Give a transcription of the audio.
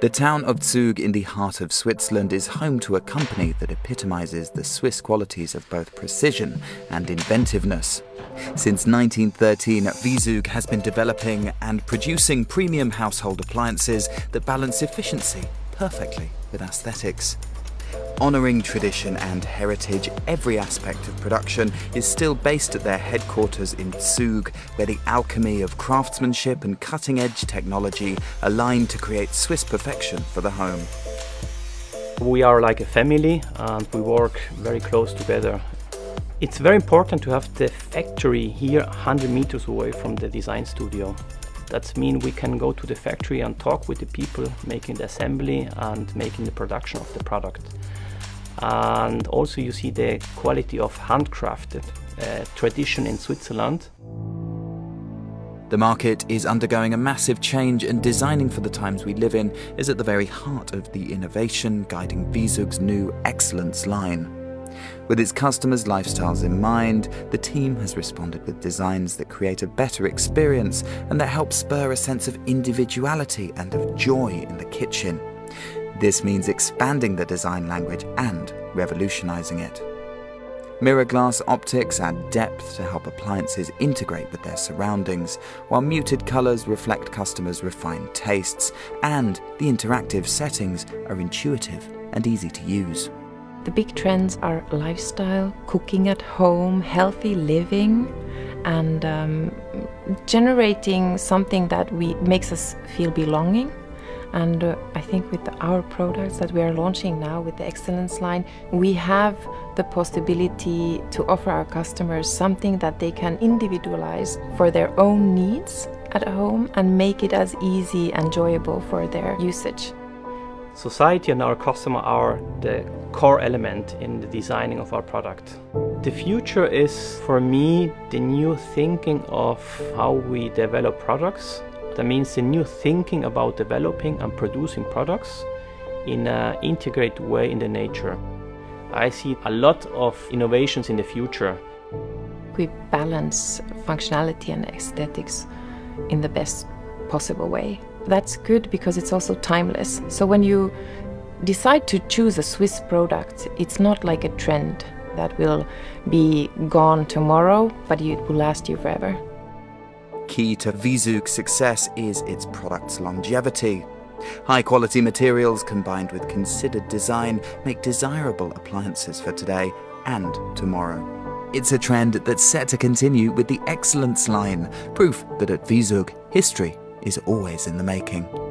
The town of Zug in the heart of Switzerland is home to a company that epitomizes the Swiss qualities of both precision and inventiveness. Since 1913, V-ZUG has been developing and producing premium household appliances that balance efficiency perfectly with aesthetics. Honouring tradition and heritage, every aspect of production is still based at their headquarters in Zug, where the alchemy of craftsmanship and cutting edge technology align to create Swiss perfection for the home. We are like a family and we work very close together. It's very important to have the factory here 100 meters away from the design studio. That means we can go to the factory and talk with the people making the assembly and making the production of the product. And also you see the quality of handcrafted uh, tradition in Switzerland. The market is undergoing a massive change, and designing for the times we live in is at the very heart of the innovation guiding V-ZUG's new Excellence line. With its customers' lifestyles in mind, the team has responded with designs that create a better experience and that help spur a sense of individuality and of joy in the kitchen. This means expanding the design language and revolutionizing it. Mirror glass optics add depth to help appliances integrate with their surroundings, while muted colours reflect customers' refined tastes, and the interactive settings are intuitive and easy to use. The big trends are lifestyle, cooking at home, healthy living, and um, generating something that we makes us feel belonging. And uh, I think with our products that we are launching now with the Excellence line, we have the possibility to offer our customers something that they can individualize for their own needs at home and make it as easy and enjoyable for their usage. Society and our customer are the core element in the designing of our product. The future is for me the new thinking of how we develop products. That means the new thinking about developing and producing products in an integrated way in the nature. I see a lot of innovations in the future. We balance functionality and aesthetics in the best possible way that's good because it's also timeless. So when you decide to choose a Swiss product, it's not like a trend that will be gone tomorrow, but it will last you forever. Key to V-ZUG's success is its product's longevity. High quality materials combined with considered design make desirable appliances for today and tomorrow. It's a trend that's set to continue with the Excellence line, proof that at V-ZUG, history is always in the making.